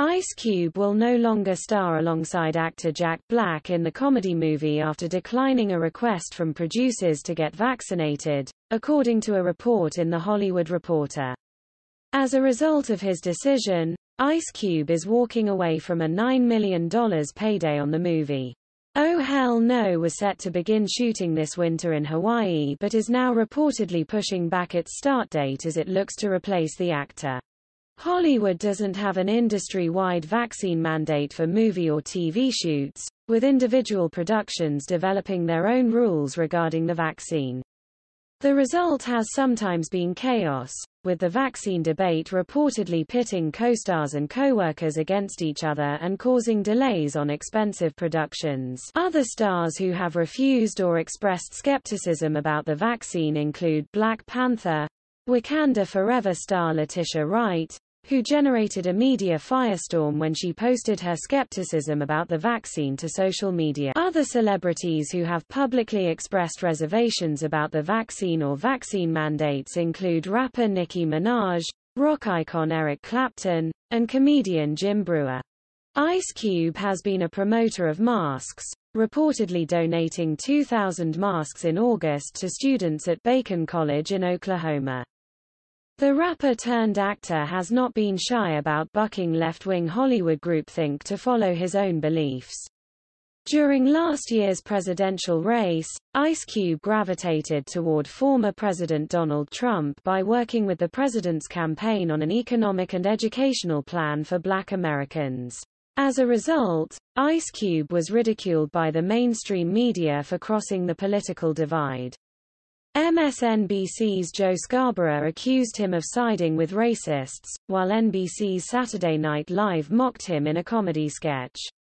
Ice Cube will no longer star alongside actor Jack Black in the comedy movie after declining a request from producers to get vaccinated, according to a report in The Hollywood Reporter. As a result of his decision, Ice Cube is walking away from a $9 million payday on the movie. Oh Hell No was set to begin shooting this winter in Hawaii but is now reportedly pushing back its start date as it looks to replace the actor. Hollywood doesn't have an industry-wide vaccine mandate for movie or TV shoots, with individual productions developing their own rules regarding the vaccine. The result has sometimes been chaos, with the vaccine debate reportedly pitting co-stars and co-workers against each other and causing delays on expensive productions. Other stars who have refused or expressed skepticism about the vaccine include Black Panther, Wakanda Forever star Letitia Wright, who generated a media firestorm when she posted her skepticism about the vaccine to social media. Other celebrities who have publicly expressed reservations about the vaccine or vaccine mandates include rapper Nicki Minaj, rock icon Eric Clapton, and comedian Jim Breuer. Ice Cube has been a promoter of masks, reportedly donating 2,000 masks in August to students at Bacone College in Oklahoma. The rapper-turned-actor has not been shy about bucking left-wing Hollywood groupthink to follow his own beliefs. During last year's presidential race, Ice Cube gravitated toward former President Donald Trump by working with the president's campaign on an economic and educational plan for black Americans. As a result, Ice Cube was ridiculed by the mainstream media for crossing the political divide. MSNBC's Joe Scarborough accused him of siding with racists, while NBC's Saturday Night Live mocked him in a comedy sketch.